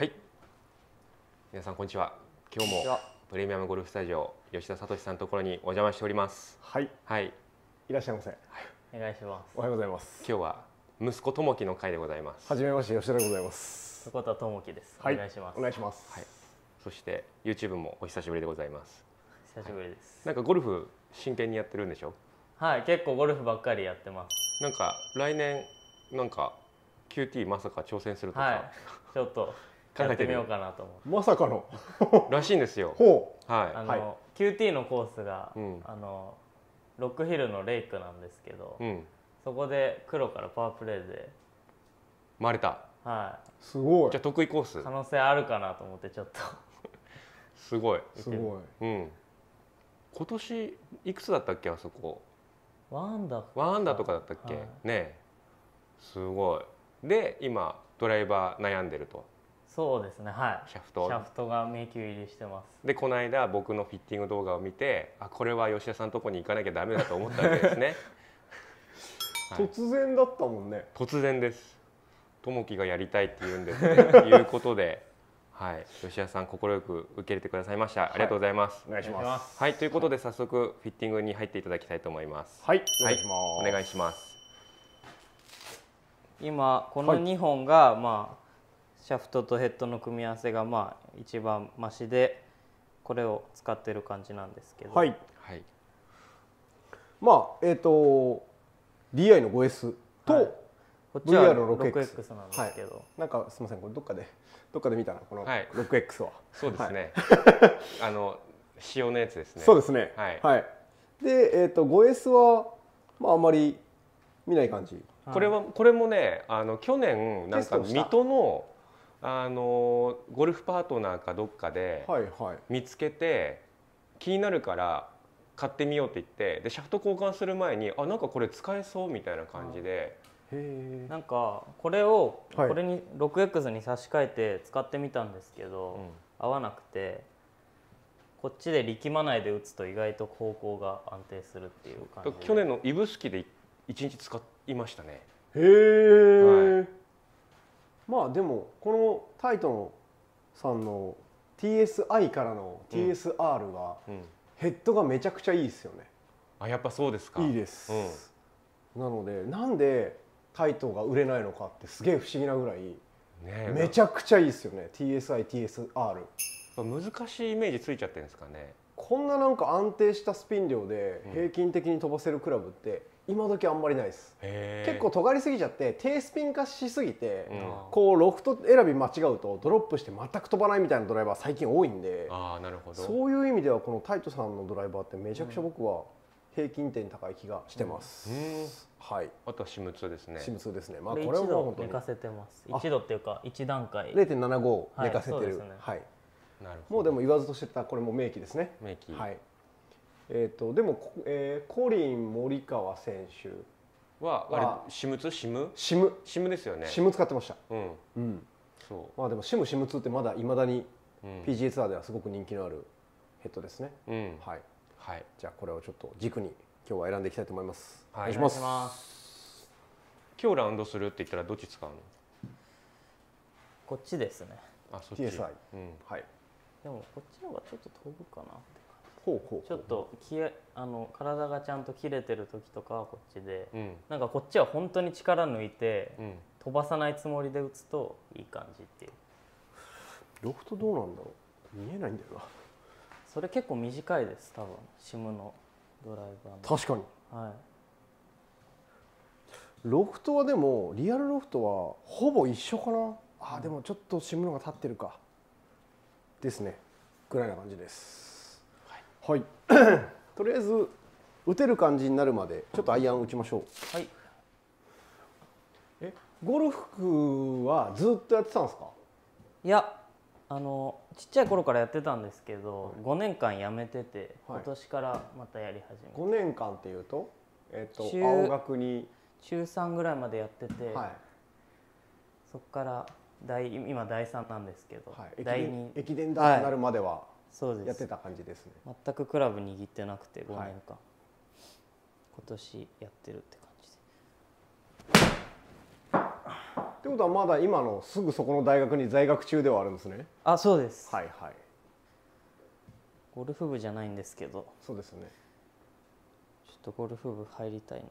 はい。皆さんこんにちは。今日もプレミアムゴルフスタジオ吉田聡さんのところにお邪魔しております。はい、はい。いらっしゃいませ。お願いします。おはようございます。今日は息子智樹の会でございます。はじめまして、吉田でございます。横田智樹です、はい、お願いします。お願いします。はい。そして YouTube もお久しぶりでございます。久しぶりです。なんかゴルフ真剣にやってるんでしょ？はい。結構ゴルフばっかりやってます。なんか来年なんか QT まさか挑戦するとか、はい。ちょっと考えてみようかなと思って。まさかの。らしいんですよ。ほはい。あの、はい QT のコースが、うん。あのロックヒルのレイクなんですけど、うん。そこで黒からパワープレーで、回れた。はう、すごい。じゃあ。得意コース。い、可能性あるかなと思ってちょっと。すごい。すごい。うん。今年いくつだったっけあそこ？ワンダーワンダーとかだったっけ、はい。ねえ。すごい。で今ドライバー悩んでるとそうですねはい。シャフト。シャフトが迷宮入りしてます。でこの間僕のフィッティング動画を見てあこれは吉田さんのとこに行かなきゃダメだと思ったわけですね。はい。突然だったもんね。突然です。友樹がやりたいって言うんですって いうことで、はい、吉田さん快く受け入れてくださいました。ありがとうございます、お願いしま。ます。すはい。ということで早速フィッティングに入っていただきたいと思います。はい、お願いします。お願いします。今このはい。2本が、まあシャフトとヘッドの組み合わせがまあ一番マシでこれを使ってる感じなんですけど、はい。はい。まあ、えっ、と、DI の 5S と、はい。こっちは VR の 6X 6X なんですけど、なんかすみません、これどっかで、どっかで見たな、このはい。6X は。そうですね、あの塩のやつですね。そうですね。はい。で、えっ、と 5S はまああんまり見ない感じ。これはこれもねあの去年なんか水戸のあのゴルフパートナーかどっかではいはい。見つけて気になるから買ってみようって言ってでシャフト交換する前にあなんかこれ使えそうみたいな感じで。なんかこれをはい。これに 6X に差し替えて使ってみたんですけど、うん。合わなくてこっちで力まないで打つと意外と方向が安定するっていう感じで。去年の指宿で一日使いましたね。へえ、まあでもこのタイトンさんの TSI からの TSR がうん。ヘッドがめちゃくちゃいいですよね、あやっぱそうですか。いいです、なのでなんでタイトンが売れないのかってすげえ不思議なぐらいねえ。めちゃくちゃいいですよね。TSI、TSR やっぱ難しいイメージついちゃってるんですかね。こんななんか安定したスピン量で平均的に飛ばせるクラブって今時あんまりないです。結構尖りすぎちゃって低スピン化しすぎて、うん。こうロフト選び間違うとドロップして全く飛ばないみたいなドライバー最近多いんでああなるほど。そういう意味ではこのタイトさんのドライバーってめちゃくちゃ僕は平均点高い気がしてます、うん。はい。あとは私物ですね。シム2ですね。まあこれは1もう本当に。度寝かせてます。あ。1度っていうか1段階。0.75はい寝かせてる、そうですね。はい。なるほど。もうでも言わずとしてたこれも名機ですね。メキはいえー、とでも、こえーコリン森川選手はあはれ私物シム？シム。シムですよね。シム使ってました。うん。うん。そまあでもシムシム2ってまだいまだにう、うん、PGA ツアーではすごく人気のあるヘッドですね。うん。はい。はい。じゃあこれをちょっと軸に今日は選んでいきたいと思います、はい。お願いします。今日ラウンドするって言ったらどっち使うの？こっちですね。あそっち。TSI うん。はい。でもこっちの方がちょっと飛ぶかなちょっときえあの体がちゃんと切れてる時とかはこっちでうん。なんかこっちは本当に力抜いてうん。飛ばさないつもりで打つといい感じっていう。ロフトどうなんだろう？見えないんだよな。それ結構短いです多分。シムのドライバー確かに。のはい。ロフトはでもリアルロフトはほぼ一緒かな？あーでもちょっとシムのが立ってるか。ですね。ぐらいな感じですはい、とりあえず打てる感じになるまでちょっとアイアン打ちましょう。はい。えゴルフはずっとやってたんですか？いやあのちっちゃい頃からやってたんですけど、5年間やめててはい。今年からまたやり始めて、5年間っていうと,、えっと中青学に、中3ぐらいまでやってて、はい。そこから第今第3なんですけど、はい、駅第伝2駅伝だってなるまでは？そうです。やってた感じですね、全くクラブ握ってなくて5年間、はい。今年やってるって感じで。ってことはまだ今のすぐそこの大学に在学中ではあるんですね。あそうです、はいはい。ゴルフ部じゃないんですけど。そうですよね。ちょっとゴルフ部入りたいな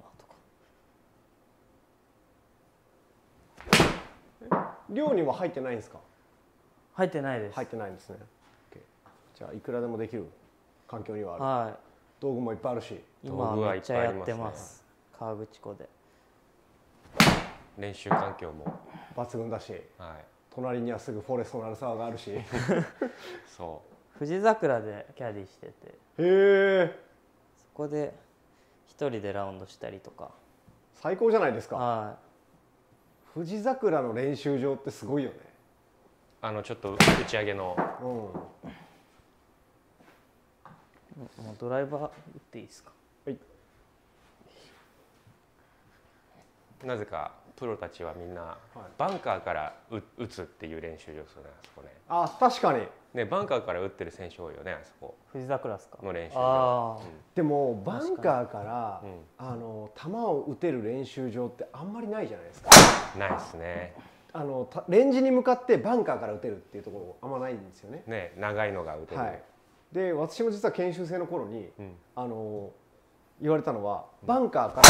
とか。寮には入ってないんですか？入ってないです。入ってないんですねじゃあいくらでもできる環境にはある。は道具もいっぱいあるし。い今道具はめっちゃやっていっぱいありまます。す河口湖で。練習環境も。抜群だし。はい。隣にはすぐフォレスト鳴沢があるし。へ そ富士桜でキャディしてて。え。そこで一人でラウンドしたりとか。最高じゃないですか。は富士桜の練習場ってすごいよね。うあのちょっと打ち上げの。うん。いもうドライバー打っていいですか？なぜかプロたちはみんなバンカーから打打つっていう練習場するねあそこねあ確かに。ねバンカーから打ってる選手多いよねあそこ。富士桜ですか。の練習場ああ、でもバンカーからうん。あの球を打てる練習場ってあんまりないじゃないですか。ないですね。あのたレンジに向かってバンカーから打てるっていうところあんまないんですよね。ね長いのが打てる、はいで私も実は研修生の頃にうん、あの言われたのはバンカーか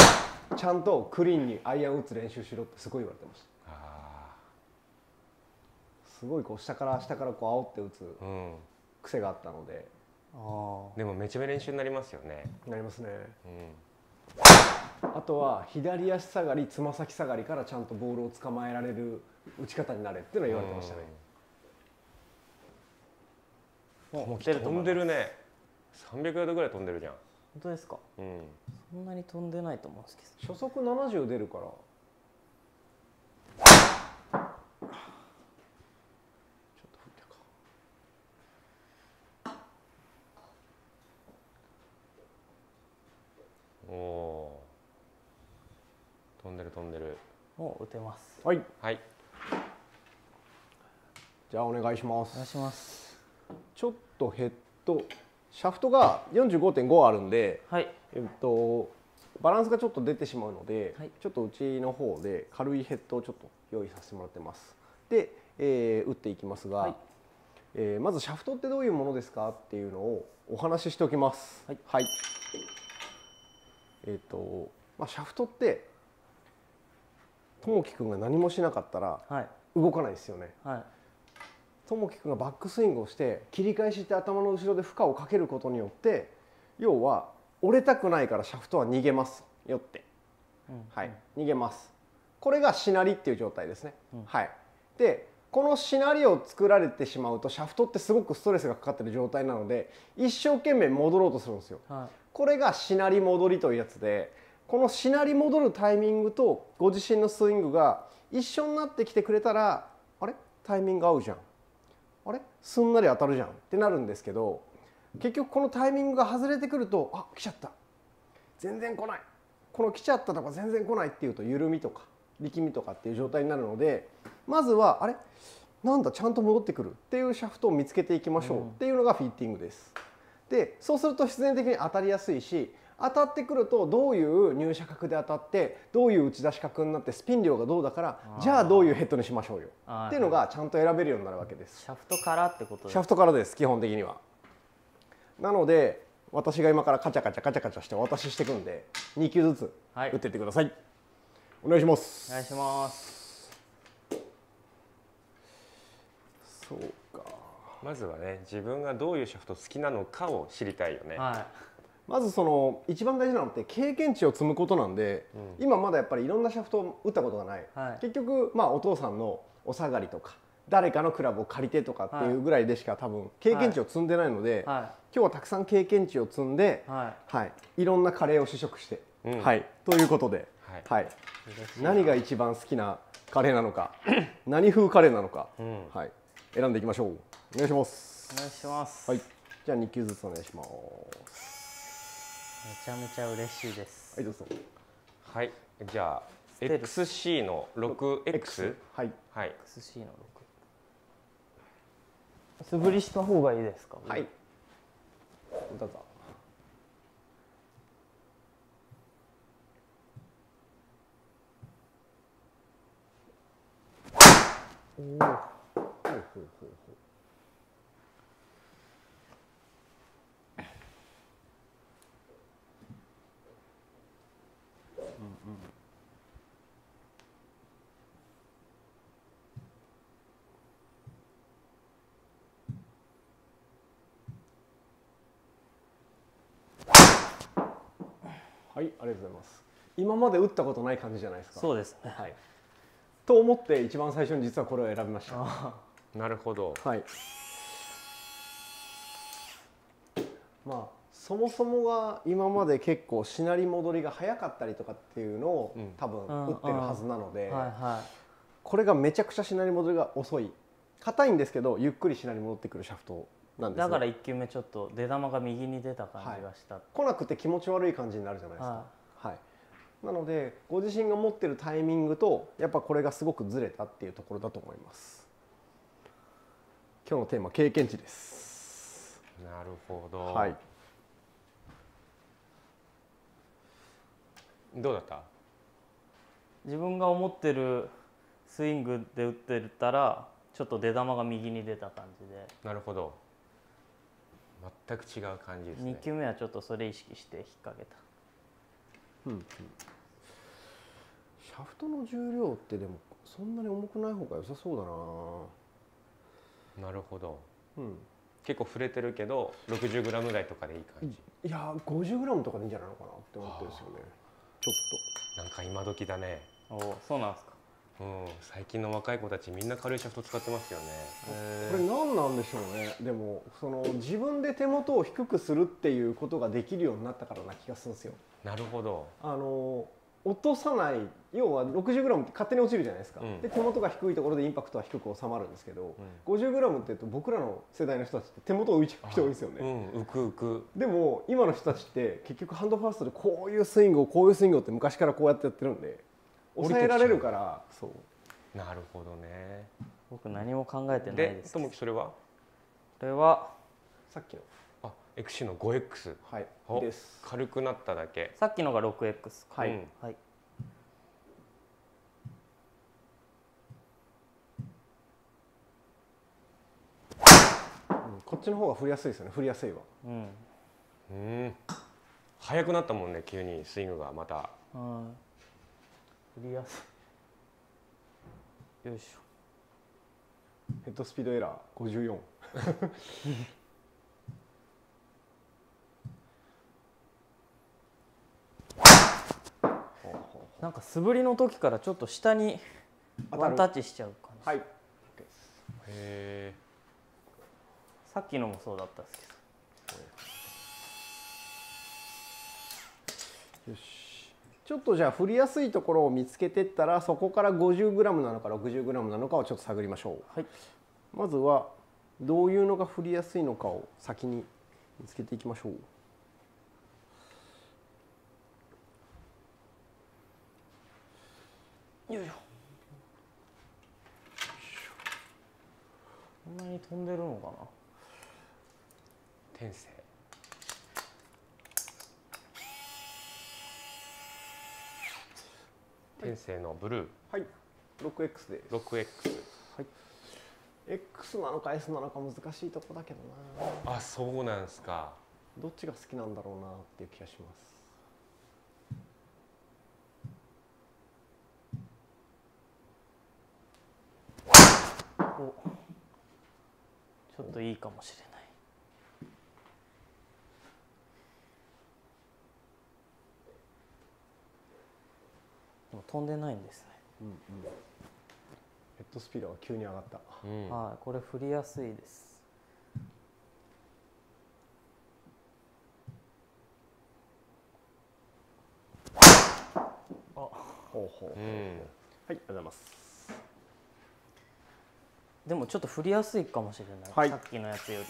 らちゃんとクリーンにアイアン打つ練習しろってすごい言われてました。あすごいこう下から下からこう煽って打つ癖があったので。あでもめちゃめちゃ練習になりますよね、なりますね。うん、あとは左足下がりつま先下がりからちゃんとボールを捕まえられる打ち方になれっていうのは言われてましたね。うう来てると飛んでるね。300ヤードぐらい飛んでるじゃん、本当ですか？うん、そんなに飛んでないと思うんですけど。初速70出るから。ちょっと吹いたか。お飛んでる飛んでる。もう打てます。はい。はい。じゃあお願いしまお願いすしますちょっとヘッドシャフトが45.5あるんではい。えっとバランスがちょっと出てしまうので、はい。ちょっとうちの方で軽いヘッドをちょっと用意させてもらってます。で、えー打っていきますが、はい。えーまずシャフトってどういうものですかっていうのをお話ししておきます。はい、えっ、と、まあ、シャフトってともきくんが何もしなかったらはい。動かないですよね。はいともきくんがバックスイングをして切り返しって頭の後ろで負荷をかけることによって要は折れたくないからシャフトは逃げますよって。うん。はい、逃げます。これがしなりっていう状態ですね、うん。はい。でこのしなりを作られてしまうとシャフトってすごくストレスがかかってる状態なので一生懸命戻ろうとするんですよ。はい。これがしなり戻りというやつでこのしなり戻るタイミングとご自身のスイングが一緒になってきてくれたらあれ？タイミング合うじゃんすんなり当たるじゃんってなるんですけど結局このタイミングが外れてくるとあ来ちゃった。全然来ない。この来ちゃったとか全然来ないっていうと緩みとか力みとかっていう状態になるのでまずはあれ？なんだ？ちゃんと戻ってくる。っていうシャフトを見つけていきましょう。っていうのがフィッティングです。でそうすると必然的に当たりやすいし当たってくるとどういう入射角で当たってどういう打ち出し角になってスピン量がどうだからじゃあどういうヘッドにしましょうよっていうのがちゃんと選べるようになるわけです。シャフトからってことですシャフトからです基本的には。なので私が今からカチャカチャカチャカチャしてお渡ししていくんで2球ずつはい打っていってください。お願いします。お願いしますそうか。まずはね自分がどういうシャフト好きなのかを知りたいよね、はまずその一番大事なのって経験値を積むことなんで、今まだやっぱりいろんなシャフトを打ったことがない、はい。結局まあお父さんのお下がりとか誰かのクラブを借りてとかっていうぐらいでしか多分経験値を積んでないので、い。は今日はたくさん経験値を積んで、い。ははい、いろんなカレーを試食して、うん。はい、ということで、はい。何が一番好きなカレーなのか 何風カレーなのか、うん。はい、選んでいきましょう。お願いします。お願いします、はい。じゃあ2球ずつお願いしますめちゃめちゃ嬉しいです、はいどうぞ。はい。じゃあ XC の 6X はい。はい。XC の6素振りした方がいいですか？はい。どうぞ。おおほうほうほうほうはい、ありがとうございます。今まで打ったことない感じじゃないですか。そうですねはい。と思って一番最初に実はこれを選びました。あなるほどはい。まあそもそもが今まで結構しなり戻りが早かったりとかっていうのをうん多分打ってるはずなので、ーはいはこれがめちゃくちゃしなり戻りが遅い。硬いんですけどゆっくりしなり戻ってくるシャフトなんですだから1球目ちょっと出玉が右に出た感じがした、来なくて気持ち悪い感じになるじゃないですか。ははい、なのでご自身が持ってるタイミングとやっぱこれがすごくずれたっていうところだと思います。今日のテーマ経験値です。なるほど、はい。どうだった？自分が思ってるスイングで打ってたらちょっと出玉が右に出た感じで。なるほど全く違う感じですね。2球目はちょっとそれ意識して引っ掛けた。うんうん。シャフトの重量ってでもそんなに重くない方が良さそうだな。るほど。なうん。結構触れてるけど 60g 台とかでいい感じ、いや 50g とかでいいんじゃないのかなって思ってるんですよね。ちょっなんか今時だね。おおそうなんですかうん最近の若い子たちみんな軽いシャフト使ってますよね。とこれ何なんでしょうね。でもその自分で手元を低くするっていうことができるようになったからな気がするんですよ。なるほど。あの落とさない要は 60g って勝手に落ちるじゃないですか、うん。で手元が低いところでインパクトは低く収まるんですけど、50g って言うと僕らの世代の人たちって手元を浮いちゃう人多いですよね、うん浮く浮く。でも今の人たちって結局ハンドファーストでこういうスイングをこういうスイングをって昔からこうやってやってるんで抑えられるからそう。なるほどね。僕何も考えてないでです。ともきそれは？これはさっきの。あ XC の 5X はい。おです。軽くなっただけ。さっきのが 6X かはい。うん。はい。うんこっちの方が振りやすいですよね。振りやすいわ。うん。うん。速くなったもんね急に。スイングがまた。はい振りやすい。よいしょ。ヘッドスピードエラー54 なんか素振りの時からちょっと下にワンタッチしちゃう感じ、はい。へえさっきのもそうだったんですけど。よしちょっとじゃあ振りやすいところを見つけてったらそこから 50g なのか 60g なのかをちょっと探りましょう。はい。まずはどういうのが振りやすいのかを先に見つけていきましょう。よいしょ。こんなに飛んでるのかな。天性天性のブルー。はい。6X で 6X X なのか S なのか難しいとこだけどな。あそうなんすか。どっちが好きなんだろうなっていう気がします。お。ちょっといいかもしれないでも飛んでないんですね、ヘッドスピードが急に上がった。うん。はいこれ振りやすいです。あ。ほうほう、うん。はいありがとうございます。でもちょっと振りやすいかもしれない、はい。さっきのやつより。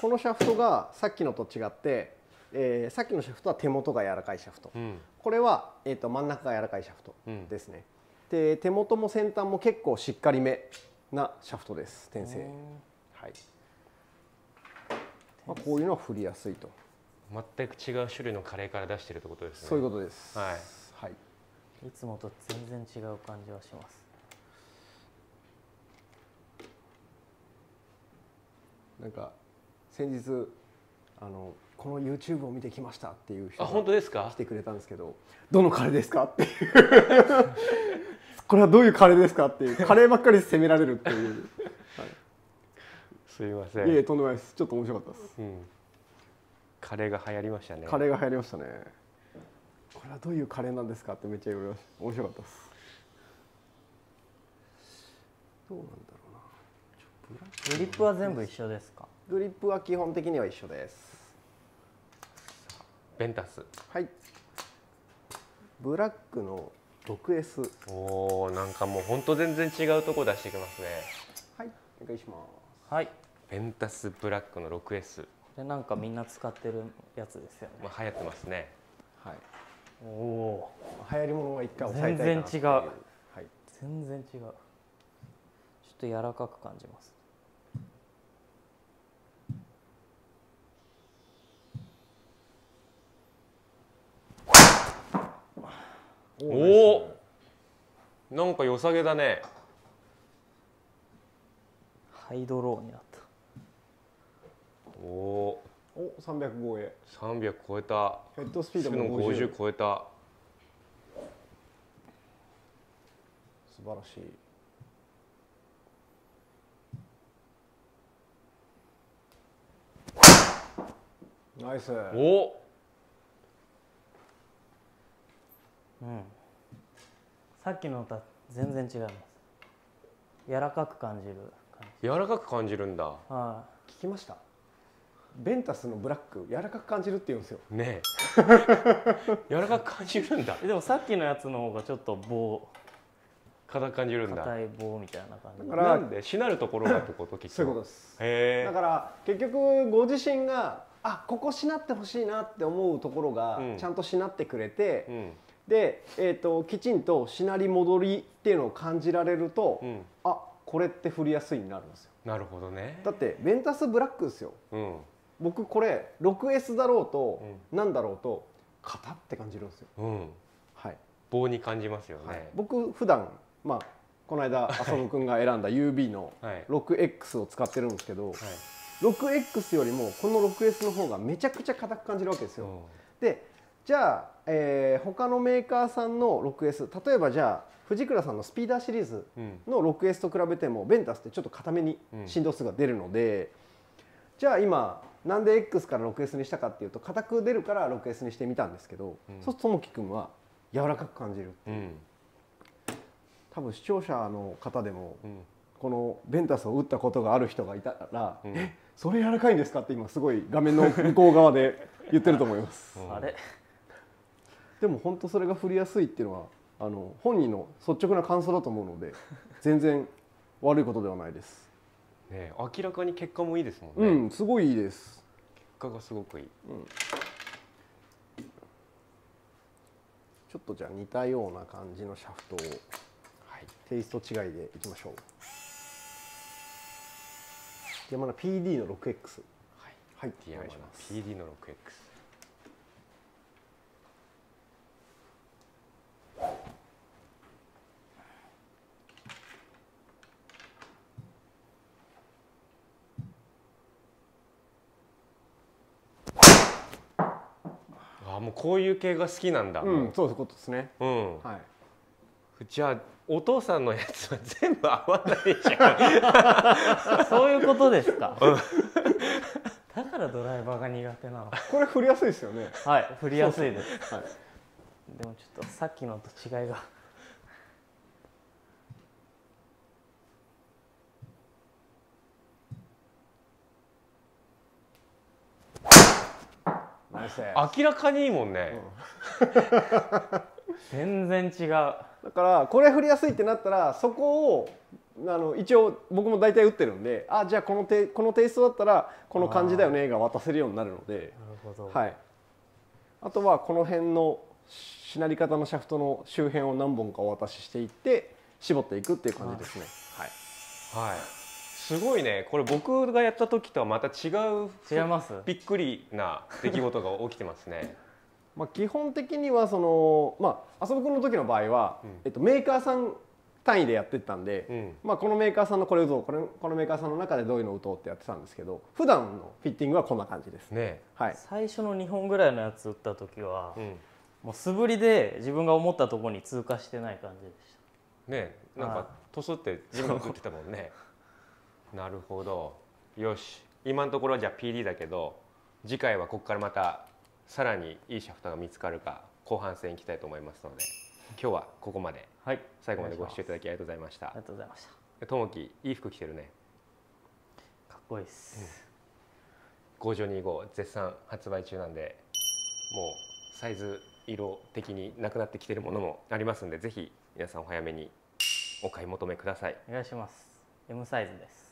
このシャフトがさっきのと違って、えー、さっきのシャフトは手元が柔らかいシャフト、うん、これは、えーと、真ん中が柔らかいシャフトですね、うん、で手元も先端も結構しっかりめなシャフトです転生、はい。まあ、こういうのは振りやすいと。全く違う種類のカレーから出してるってことですね。そういうことです、はい。はい、いつもと全然違う感じはします。なんか先日あのこの YouTube を見てきましたっていう人あが本当ですか？来てくれたんですけどどのカレーですかっていう。これはどういうカレーですかっていう。カレーばっかり責められるっていう、すいませはい、いえとんでもないです。ちょっと面白かったです。うん、カレーが流行りましたね。カレーが流行りましたね。これはどういうカレーなんですかってめっちゃ言われました面白かったです。どうなんだろうな。グリップは全部一緒ですか？グリップは基本的には一緒です。ベンタス。はい。ブラックの 6S おおなんかもう本当全然違うとこ出してきますね。はいお願いします。はい。ベンタスブラックの 6S でなんかみんな使ってるやつですよね。まあ流行ってますね。はい。おお流行り物は一回抑えたい全然違う。はい。全然違う。ちょっと柔らかく感じますおおなんか良さげだね。ハイドローになった。おおお300超え。300超えた。ヘッドスピードも50 50超えた。素晴らしい。ナイス。おおうん。さっきのとは全然違います。柔らかく感じる感柔らかく感じるんだ。じは聞きました？ベンタスのブラック柔らかく感じるって言うんですよ。ねえ。柔らかく感じるんだ。いでもさっきのやつの方がちょっと棒硬く感じるんだ。硬い棒みたいな感じ。だからなんでしなるところがってこときっとそういうことです。へえ。だから結局ご自身があここしなってほしいなって思うところがうん。ちゃんとしなってくれて、うんで、えー、ときちんとしなり戻りっていうのを感じられると、うん。あこれって振りやすいになるんですよ。なるほどね。だってベンタスブラックですよ。うん。僕これ 6S だろうと、なんだろうと型って感じるんですよ。うん。はい、棒に感じますよはい。ね、僕普段まあこの間浅野くんが選んだ UB のはい。6X を使ってるんですけど、はい。6X よりもこの 6S の方がめちゃくちゃ硬く感じるわけですよ、うん。でじゃあ、えー他のメーカーさんの 6S 例えばじゃあ藤倉さんのスピーダーシリーズうんの 6S と比べてもベンタスってちょっと硬めに振動数が出るので、じゃあ今なんで X から 6S にしたかっていうと硬く出るから 6S にしてみたんですけど、うん。そうするとともきくんは柔らかく感じるうん。多分視聴者の方でもうん。このベンタスを打ったことがある人がいたら「うん。えそれ柔らかいんですか?」って今すごい画面の向こう側で言ってると思います。うん。あれ？でも本当それが振りやすいっていうのはあの本人の率直な感想だと思うので 全然悪いことではないです。ね明らかに結果もいいですもんうね、ん、すごいいいです。結果がすごくいいちょっとじゃあ似たような感じのシャフトをはいテイスト違いでいきましょう。山田 PD の 6X。はいはい、お願いします PD の 6X こういう系が好きなんだ、うん、そういうことですね。うん。はい。じゃあお父さんのやつは全部合わないじゃん。そういうことですか？だからドライバーが苦手なの。これ振りやすいですよね。はい振りやすいです。はい。でもちょっとさっきのと違いがナイスです。明らかにいいもんね、全然違う。だからこれ振りやすいってなったらそこをあの一応僕も大体打ってるんであじゃあこのテこのテイストだったらこの感じだよねが渡せるようになるので、なるほど、はい、あとはこの辺のしなり方のシャフトの周辺を何本かお渡ししていって絞っていくっていう感じですね。はい。はいすごいね。これ僕がやった時とはまた違う違います？びっくりな出来事が起きてますね。まあ、基本的にはその、まあ、浅野君の時の場合は、うん。えっと、メーカーさん単位でやってったんで、うん。まあ、このメーカーさんのこれ打とうこれこのメーカーさんの中でどういうのを打とうってやってたんですけど普段のフィッティングはこんな感じです、ね。はい、最初の2本ぐらいのやつ打った時は、うん。もう素振りで自分が思ったところに通過してない感じでしね。なんかはい。とすって自分で打ってたもんねなるほど。よし。今のところはじゃあ PD だけど次回はここからまたさらにいいシャフトが見つかるか後半戦いきたいと思いますので今日はここまで。たはい。最後までご視聴いおただきありがとうございました。ありがとうございました。ともきいい服着てるね。かっこいいです、5225絶賛発売中なんでもうサイズ色的になくなってきてるものもありますんでぜひ皆さんお早めにお買い求めください。お願いします。M サイズです